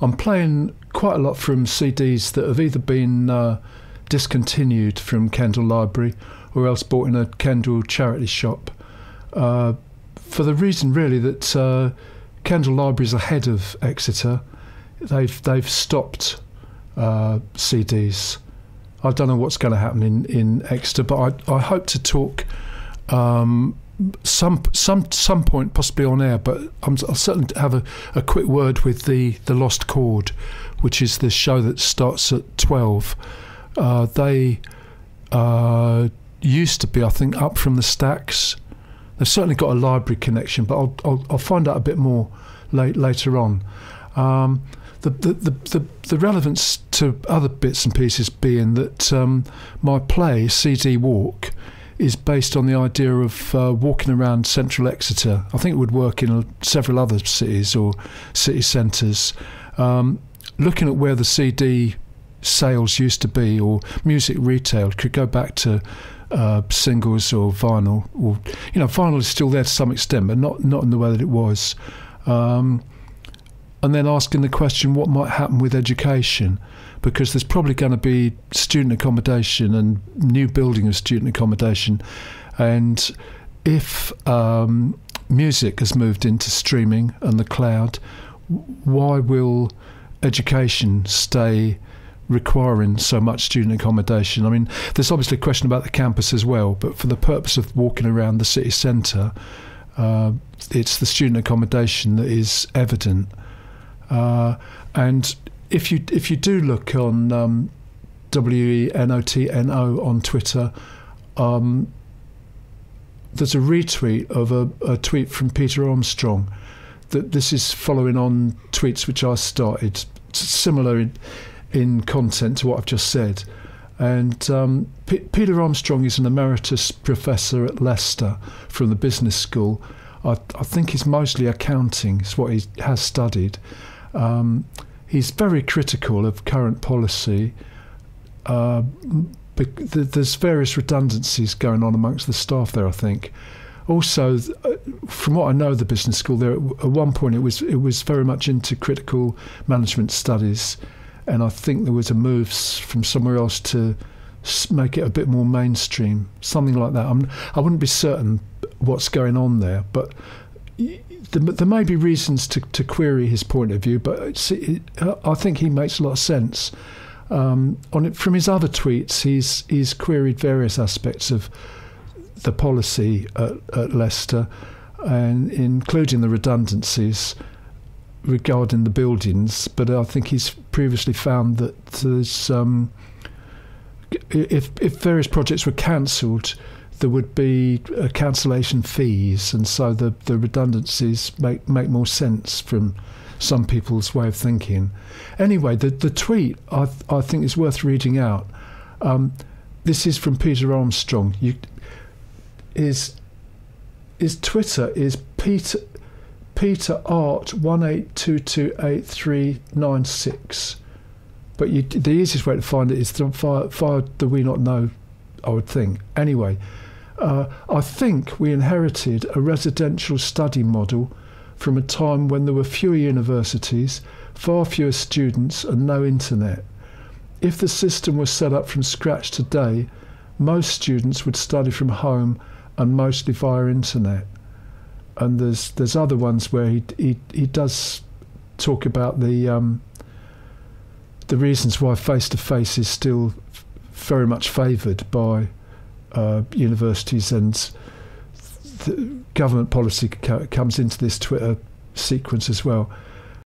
I'm playing quite a lot from CDs that have either been uh, discontinued from Kendal Library or else bought in a Kendal charity shop. Uh, for the reason really that uh, Library is ahead of Exeter. They've they've stopped uh, CDs. I don't know what's going to happen in, in Exeter, but I, I hope to talk um, some some some point possibly on air. But I'm, I'll certainly have a, a quick word with the the Lost Chord, which is the show that starts at twelve. Uh, they uh, used to be, I think, up from the stacks They've certainly got a library connection, but I'll, I'll, I'll find out a bit more late, later on. Um, the, the, the, the, the relevance to other bits and pieces being that um, my play, CD Walk, is based on the idea of uh, walking around central Exeter. I think it would work in several other cities or city centres, um, looking at where the CD sales used to be or music retail could go back to uh, singles or vinyl, or you know, vinyl is still there to some extent, but not not in the way that it was. Um, and then asking the question, what might happen with education? Because there's probably going to be student accommodation and new building of student accommodation, and if um, music has moved into streaming and the cloud, why will education stay requiring so much student accommodation. I mean, there's obviously a question about the campus as well, but for the purpose of walking around the city centre, uh, it's the student accommodation that is evident. Uh, and if you if you do look on um, W E N O T N O on Twitter, um, there's a retweet of a, a tweet from Peter Armstrong. That this is following on tweets which I started similar in, in content to what I've just said. And um, Peter Armstrong is an emeritus professor at Leicester from the business school. I, I think he's mostly accounting, is what he has studied. Um, he's very critical of current policy. Uh, there's various redundancies going on amongst the staff there, I think. Also, uh, from what I know, of the business school there at one point it was it was very much into critical management studies and I think there was a move from somewhere else to make it a bit more mainstream, something like that. I'm, I wouldn't be certain what's going on there, but there may be reasons to, to query his point of view, but I think he makes a lot of sense. Um, on it, from his other tweets, he's he's queried various aspects of the policy at, at Leicester, and including the redundancies regarding the buildings, but I think he's previously found that there's um, if if various projects were cancelled, there would be uh, cancellation fees, and so the the redundancies make make more sense from some people's way of thinking. Anyway, the the tweet I I think is worth reading out. Um, this is from Peter Armstrong. You is is Twitter is Peter Peter Art one eight two two eight three nine six. But you, the easiest way to find it is via, via the We Not Know, I would think. Anyway, uh, I think we inherited a residential study model from a time when there were fewer universities, far fewer students, and no internet. If the system was set up from scratch today, most students would study from home and mostly via internet and there's there's other ones where he he, he does talk about the um, the reasons why face to face is still very much favoured by uh, universities and government policy comes into this Twitter sequence as well.